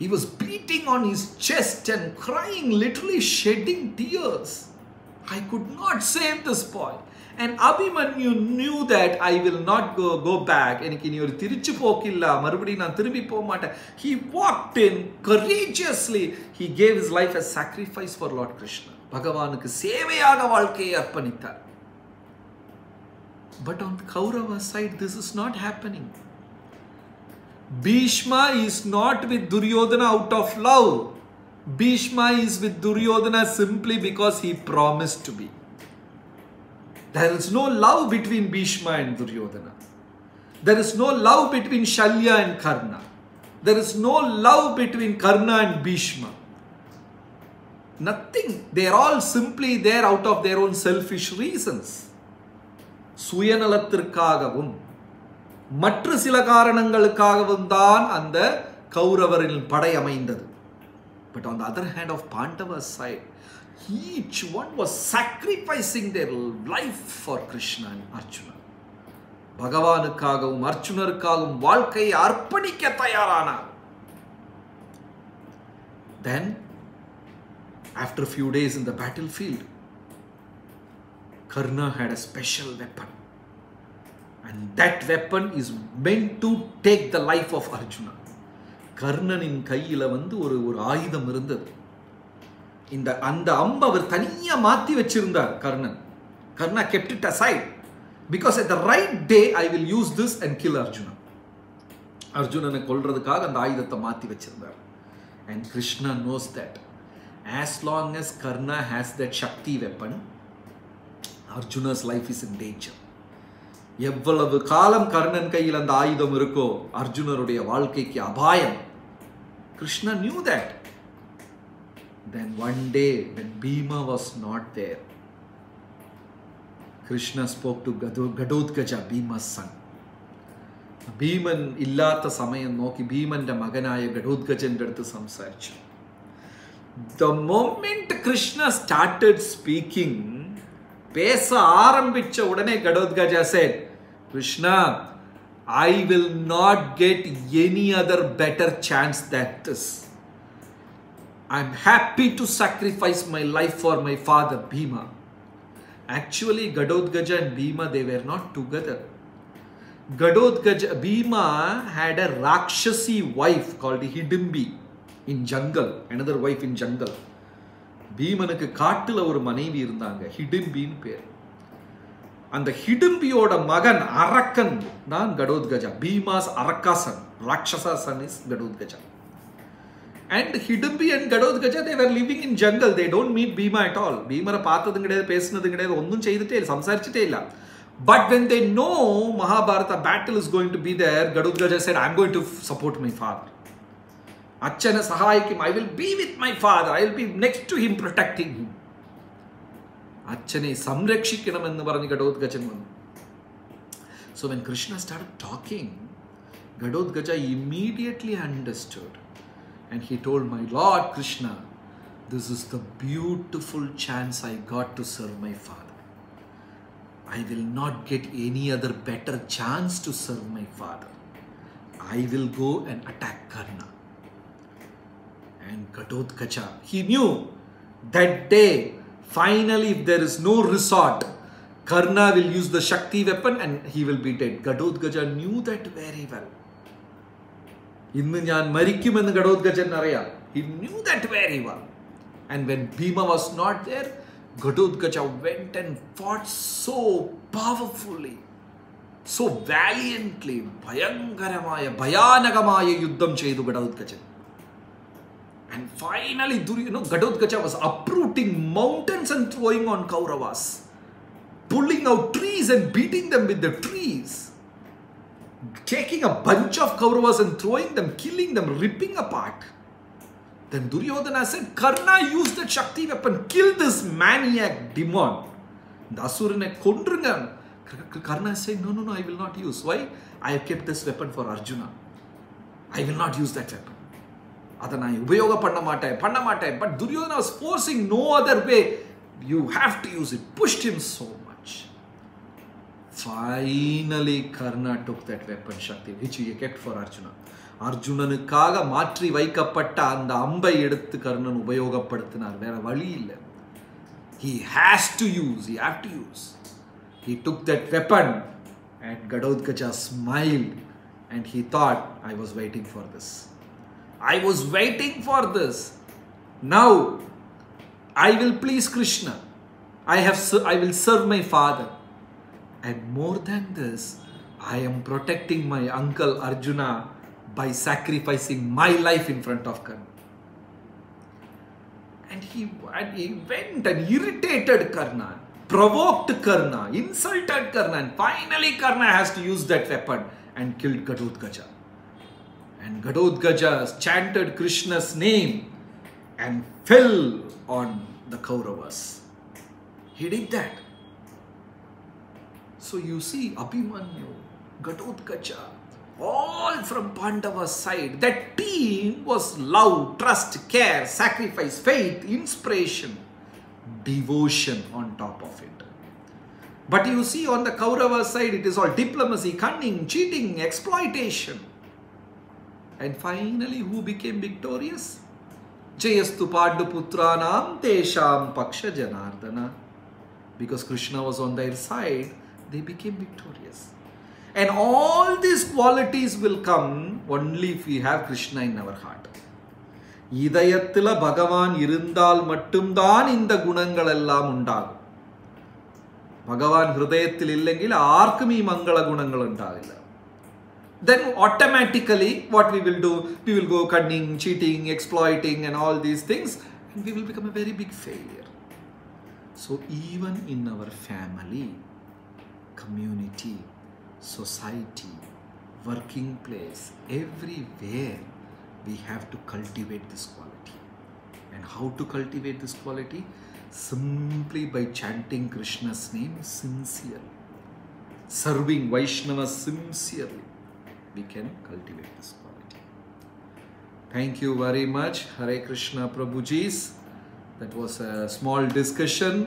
He was beating on his chest and crying, literally shedding tears. I could not save this boy. And Abhimanyu knew that I will not go, go back. எனக்கு இனி ஒரு திருச்சி போக்கில்ல மறுபடியும் நான் திரும்பி போக மாட்டேன் He walked in courageously. He gave his life as sacrifice for Lord Krishna. பகவானுக்கு சேவையாக வாழ்க்கையை அர்ப்பணித்தார் But on Kaurava side, this is not happening. Bhishma is not with Duryodhana out of love. Bhishma is with Duryodhana simply because he promised to be. There is no love between Bhishma and Duryodhana. There is no love between Shalya and Karna. There is no love between Karna and Bhishma. Nothing. They are all simply there out of their own selfish reasons. சுயநலத்திற்காகவும் மற்ற சில காரணங்களுக்காகவும் தான் அந்த கௌரவரின் படை அமைந்தது. But on the other hand of Pandava side each one was sacrificing their life for Krishnan Arjunan பகவானுக்காகவும் அர்ஜுனருக்காகவும் வாழ்க்கையை அர்ப்பணிக்க தயாரானார். Then after few days in the battle field Karna had a special weapon and that weapon is meant to take the life of Arjuna கர்ணனின் கையில் வந்து ஒரு ஒரு ஆயுதம் இருந்தது இந்த அந்த அம்பை அவர் தனியாக மாற்றி வச்சிருந்தார் Karnan. Karna kept it aside because at the right day I will use this and kill Arjuna அர்ஜுனனை கொள்றதுக்காக அந்த ஆயுதத்தை மாற்றி வச்சிருந்தார். And Krishna knows that as long as Karna has that Shakti weapon Arjuna's life is in danger எவ்வளவு காலம் கர்ணன் கையில் அந்த ஆயுதம் இருக்கோ அர்ஜுனருடைய வாழ்க்கைக்கு அபாயம் Krishna knew that Then one day, when Bhima was not there, Krishna spoke to Gadodgaja, Bhima's son. Bhima ഇല്ലാത്ത സമയം നോക്കി ഭീമന്റെ മകനായ ഗഡോദ്ഗജന്റെ അടുത്ത് സംസാരിച്ചു the moment Krishna started speaking பேச ஆரம்பிச்ச உடனே Ghatotkacha said krishna i will not get any other better chance than this i'm happy to sacrifice my life for my father bhima actually gadodgaja and bhima they were not together gadodgaja bhima had a rakshasi wife called hidimbi in jungle another wife in jungle பீமனுக்கு காட்டுல ஒரு மனைவி இருந்தாங்க ஹிடிம்பின்னு பேர். அந்த ஹிடிம்பியோட மகன் அரக்கன் தான் Ghatotkacha Bhima's அரக்காசன் rakshasa son is Ghatotkacha and Hidimbi and Ghatotkacha they living in jungle they don't meet Bhima at all பீமரை பார்த்ததும் கிடையாது பேசினதும் கிடையாது ஒன்றும் செய்துட்டே இல்லை சம்சாரிச்சுட்டே இல்லை. But when they know Mahabharata battle is going to be there Ghatotkacha said I'm going to support my father അച്ഛനെ സഹായിക്കും I will be with my father I will be next to him protecting him അച്ഛനെ സംരക്ഷിക്കണമെന്ന് പറഞ്ഞ് ഘടോത്കജൻ വന്നു so when Krishna start talking Ghatotkacha immediately understood and he told my lord Krishna this is the beautiful chance I got to serve my father I will not get any other better chance to serve my father. I will go and attack Karna. And Katotkacha. he knew that day, finally, if there is no resort, Karna will use the Shakti weapon and he will be dead. Gatotkacha knew that very well. He knew that very well and when Bhima was not there Ghatotkacha went and fought so powerfully so valiantly ഭയങ്കരമായ ഭയാനകമായ യുദ്ധം ചെയ്തു ഘടോദ്ഗജൻ And finally, you know, Ghadotkacha was uprooting mountains and throwing on Kauravas, pulling out trees and beating them with the trees taking a bunch of Kauravas and throwing them, killing them, ripping apart. Then Duryodhana said, Karna used that Shakti weapon, kill this maniac demon. The Asurane kondrunga. Karna said, no, no, no, I will not use. Why? I have kept this weapon for Arjuna. I will not use that weapon. அதை நான் உபயோகம் பண்ண மாட்டேன் பண்ண மாட்டேன். But Duryodhana was forcing no other way you have to use it pushed him so much finally Karna took that weapon Shakti which you get for Arjuna அர்ஜுனனுக்காக மாற்றி வைக்கப்பட்ட அந்த அம்பை எடுத்து கர்ணன் உபயோகப்படுத்தினார். வேற வழி இல்லை. He has to use he have to use he took that weapon and Ghatotkacha smile and he thought I was waiting for this i was waiting for this. Now i will please krishna. I have i will serve my father. And more than this i am protecting my uncle arjuna by sacrificing my life in front of karna and he, and he went and irritated Karna, provoked Karna, insulted Karna, and finally Karna has to use that weapon and killed Gadodgaja. And Gadodgaja chanted Krishna's name and fell on the Kauravas. He did that. So you see, Abhimanyu, Gadodgaja, all from Pandava's side. That team was love, trust, care, sacrifice, faith, inspiration, devotion on top of it. But you see, on the Kaurava side, it is all diplomacy, cunning, cheating, exploitation. And finally, who became victorious? Jayastu Paduputranam Tesham Paksha Janardana. Because Krishna was on their side, they became victorious. And all these qualities will come only if we have Krishna in our heart. இதயத்தில் பகவான் இருந்தால் மட்டும்தான் இந்த குணங்கள் எல்லாம் உண்டாகும் பகவான் ஹிருதயத்தில் இல்லைங்கில் ஆர்க்கும் ஈ மங்கள குணங்கள் உண்டாகில்லை then automatically what we will do we will go cunning cheating exploiting and all these things and we will become a very big failure so even in our family community society, working place, everywhere we have to cultivate this quality. And how to cultivate this quality? Simply by chanting Krishna's name sincerely, serving Vaishnava sincerely, we can cultivate this quality. Thank you very much, Hare Krishna Prabhujis. That was a small discussion.